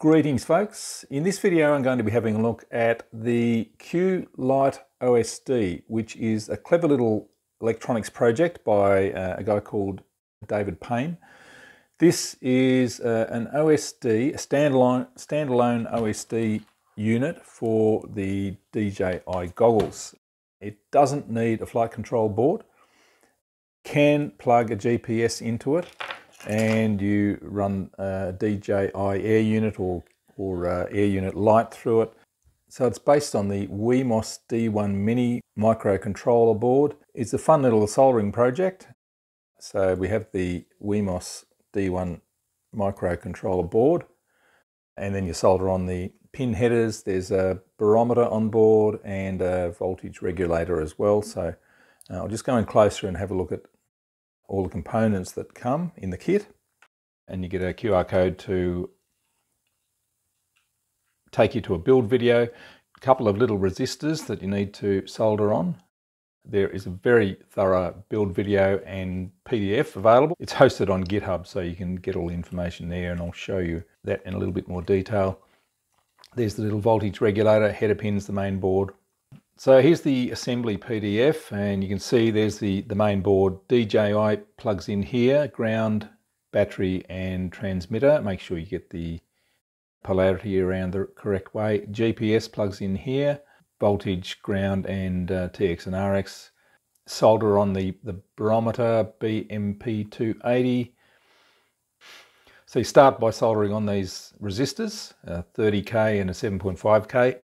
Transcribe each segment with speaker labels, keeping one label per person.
Speaker 1: Greetings folks. In this video I'm going to be having a look at the Q-Lite OSD which is a clever little electronics project by uh, a guy called David Payne. This is uh, an OSD, a standalone, standalone OSD unit for the DJI goggles. It doesn't need a flight control board, can plug a GPS into it and you run a DJI air unit or, or uh, air unit Lite through it. So it's based on the Wemos D1 Mini microcontroller board. It's a fun little soldering project. So we have the Wemos D1 microcontroller board and then you solder on the pin headers. There's a barometer on board and a voltage regulator as well. So uh, I'll just go in closer and have a look at all the components that come in the kit and you get a QR code to take you to a build video, a couple of little resistors that you need to solder on. There is a very thorough build video and PDF available. It's hosted on GitHub so you can get all the information there and I'll show you that in a little bit more detail. There's the little voltage regulator, header pins, the main board, so here's the assembly PDF and you can see there's the, the main board. DJI plugs in here, ground, battery and transmitter. Make sure you get the polarity around the correct way. GPS plugs in here, voltage, ground and uh, TX and RX. Solder on the, the barometer BMP280. So you start by soldering on these resistors, a 30k and a 7.5k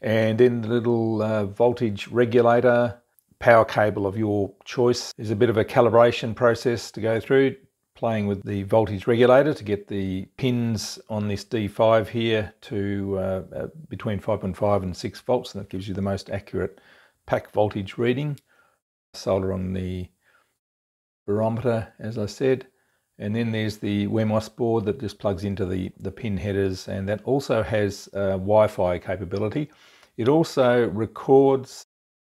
Speaker 1: and then the little uh, voltage regulator power cable of your choice. There's a bit of a calibration process to go through, playing with the voltage regulator to get the pins on this D5 here to uh, uh, between 5.5 and 6 volts, and that gives you the most accurate pack voltage reading. Solder on the barometer, as I said. And then there's the Wemos board that just plugs into the, the pin headers, and that also has uh, Wi-Fi capability. It also records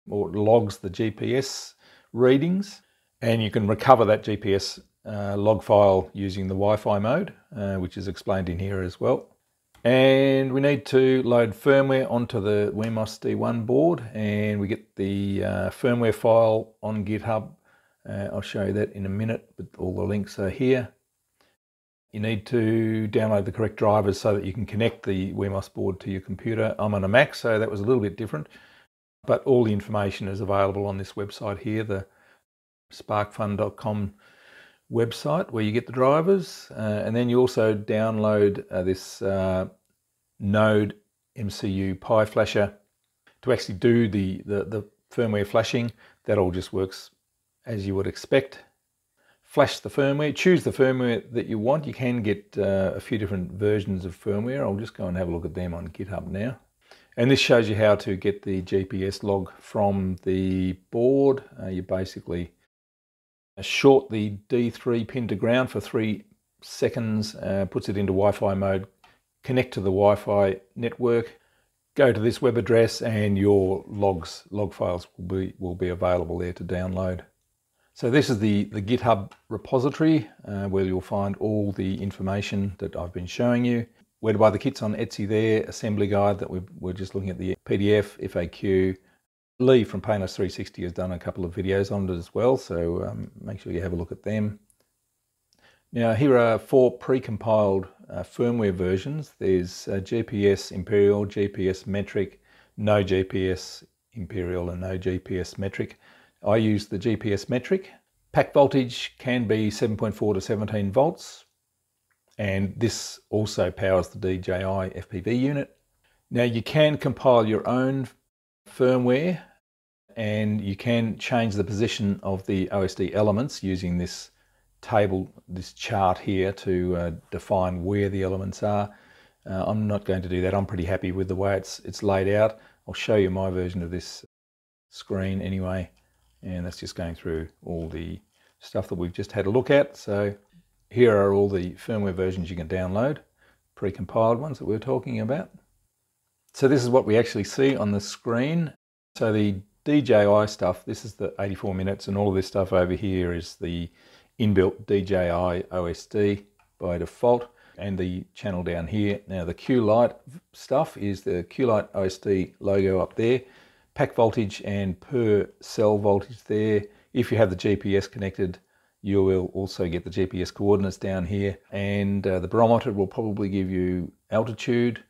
Speaker 1: or logs the GPS readings and you can recover that GPS uh, log file using the Wi-Fi mode, uh, which is explained in here as well. And we need to load firmware onto the Wemos D1 board and we get the uh, firmware file on GitHub. Uh, I'll show you that in a minute, but all the links are here. You need to download the correct drivers so that you can connect the Wemos board to your computer. I'm on a Mac, so that was a little bit different. But all the information is available on this website here, the sparkfun.com website where you get the drivers. Uh, and then you also download uh, this uh, Node MCU Pi flasher to actually do the, the, the firmware flashing. That all just works as you would expect flash the firmware, choose the firmware that you want. You can get uh, a few different versions of firmware. I'll just go and have a look at them on GitHub now. And this shows you how to get the GPS log from the board. Uh, you basically short the D3 pin to ground for three seconds, uh, puts it into Wi-Fi mode, connect to the Wi-Fi network, go to this web address and your logs, log files will be, will be available there to download. So this is the, the GitHub repository uh, where you'll find all the information that I've been showing you. Where to buy the kits on Etsy there, assembly guide that we we're just looking at the PDF, FAQ. Lee from Painless 360 has done a couple of videos on it as well, so um, make sure you have a look at them. Now here are four pre-compiled uh, firmware versions. There's uh, GPS Imperial, GPS Metric, no GPS Imperial and no GPS Metric. I use the GPS metric. Pack voltage can be 7.4 to 17 volts and this also powers the DJI FPV unit. Now you can compile your own firmware and you can change the position of the OSD elements using this table, this chart here to uh, define where the elements are. Uh, I'm not going to do that. I'm pretty happy with the way it's, it's laid out. I'll show you my version of this screen anyway and that's just going through all the stuff that we've just had a look at. So here are all the firmware versions you can download, pre-compiled ones that we are talking about. So this is what we actually see on the screen. So the DJI stuff, this is the 84 minutes and all of this stuff over here is the inbuilt DJI OSD by default. and the channel down here. Now the Q-Lite stuff is the Q-Lite OSD logo up there, pack voltage and per cell voltage there. If you have the GPS connected, you will also get the GPS coordinates down here and uh, the barometer will probably give you altitude.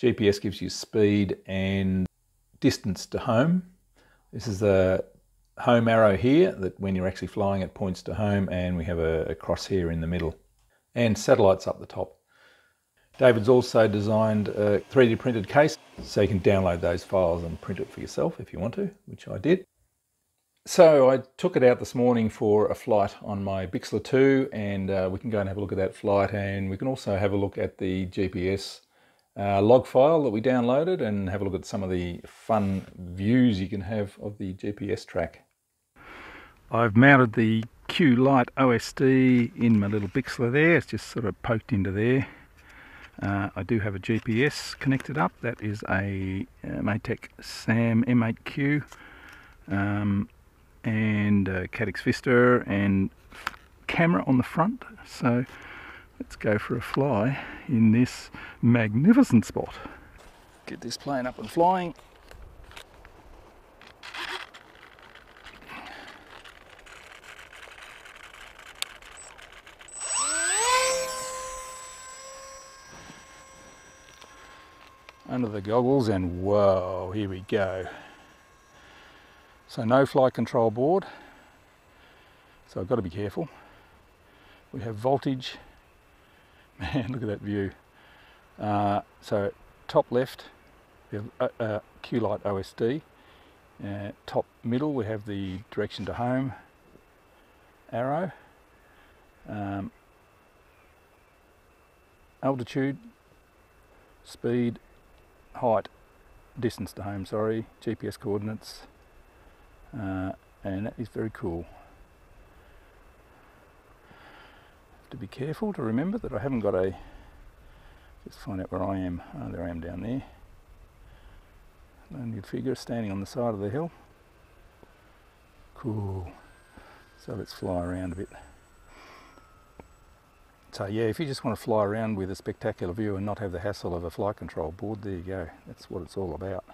Speaker 1: GPS gives you speed and distance to home. This is the home arrow here that when you're actually flying it points to home and we have a, a crosshair in the middle and satellites up the top. David's also designed a 3D printed case so you can download those files and print it for yourself if you want to, which I did. So I took it out this morning for a flight on my Bixler 2 and uh, we can go and have a look at that flight and we can also have a look at the GPS uh, log file that we downloaded and have a look at some of the fun views you can have of the GPS track. I've mounted the Q-Lite OSD in my little Bixler there, it's just sort of poked into there. Uh, I do have a GPS connected up, that is a uh, SAM M8Q um, and a Caddx Vista and camera on the front, so let's go for a fly in this magnificent spot. Get this plane up and flying. The goggles and whoa, here we go. So no flight control board, so I've got to be careful. We have voltage, man look at that view. Uh, so top left, we have uh, uh, Q-Lite OSD. Uh, top middle we have the direction to home arrow. Um, altitude, speed, height, distance to home, sorry, GPS coordinates, uh, and that is very cool. Have to be careful to remember that I haven't got a, just find out where I am, oh there I am down there. Lonely figure standing on the side of the hill. Cool. So let's fly around a bit. So yeah, if you just want to fly around with a spectacular view and not have the hassle of a flight control board, there you go. That's what it's all about.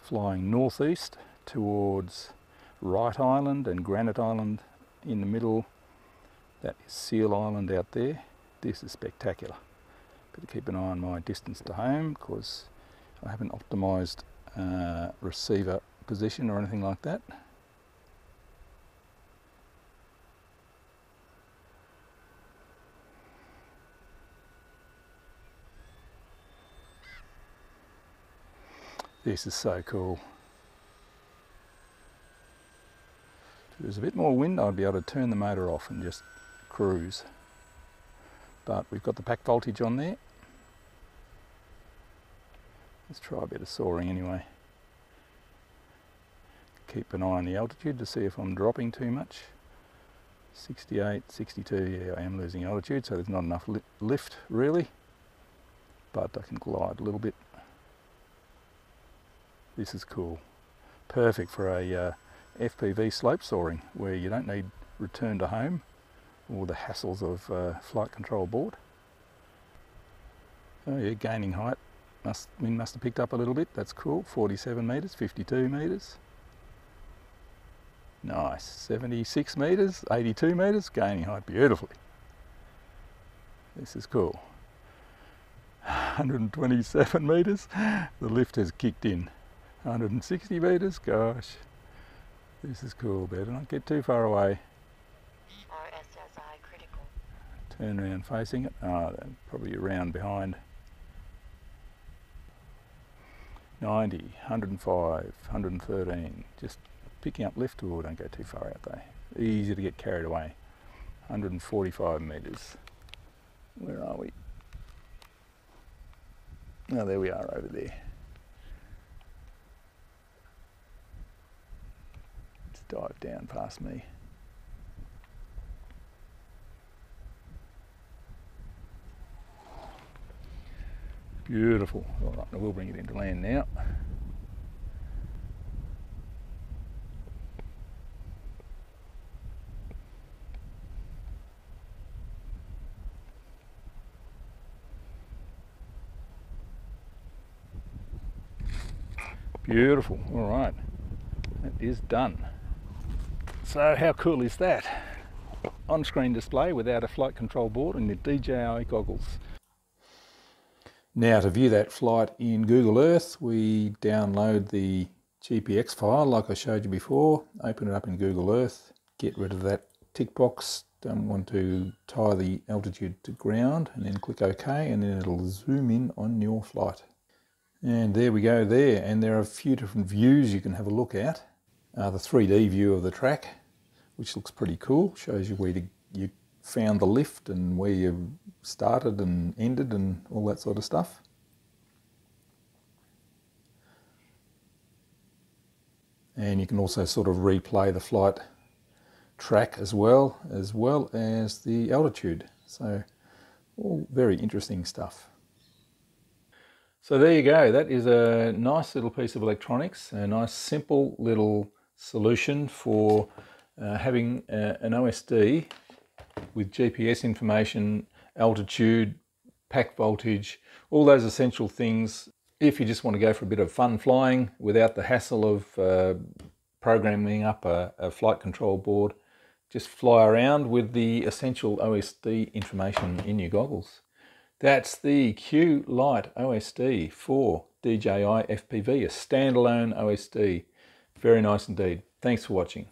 Speaker 1: Flying northeast towards Wright Island and Granite Island in the middle. That is Seal Island out there. This is spectacular. Better keep an eye on my distance to home because I haven't optimized uh, receiver position or anything like that. This is so cool. If there's a bit more wind, I'd be able to turn the motor off and just cruise. But we've got the pack voltage on there. Let's try a bit of soaring anyway. Keep an eye on the altitude to see if I'm dropping too much. 68, 62, yeah, I am losing altitude, so there's not enough li lift really. But I can glide a little bit. This is cool. Perfect for a uh, FPV slope soaring where you don't need return to home or the hassles of uh, flight control board. Oh yeah, gaining height. Must, wind must have picked up a little bit. That's cool. 47 metres, 52 metres. Nice. 76 metres, 82 metres, gaining height beautifully. This is cool. 127 metres, the lift has kicked in. 160 metres, gosh. This is cool, better not get too far away. RSSI critical. Turn around facing it. Ah, oh, probably around behind. 90, 105, 113. Just picking up lift. Oh, don't go too far out there. Easy to get carried away. 145 metres. Where are we? Oh, there we are over there. dive down past me. Beautiful. All right, I will bring it into land now. Beautiful. All right. That is done. So how cool is that? On-screen display without a flight control board and the DJI goggles. Now to view that flight in Google Earth, we download the GPX file like I showed you before, open it up in Google Earth, get rid of that tick box, don't want to tie the altitude to ground and then click OK and then it'll zoom in on your flight. And there we go there and there are a few different views you can have a look at. Uh, the 3D view of the track, which looks pretty cool, shows you where to, you found the lift and where you started and ended and all that sort of stuff. and you can also sort of replay the flight track as well as well as the altitude. So all very interesting stuff. So there you go. That is a nice little piece of electronics a nice simple little solution for uh, having uh, an OSD with GPS information altitude pack voltage all those essential things if you just want to go for a bit of fun flying without the hassle of uh, programming up a, a, flight control board, just fly around with the essential OSD information in your goggles. That's the Q Lite OSD for DJI FPV, a standalone OSD. Very nice indeed. Thanks for watching.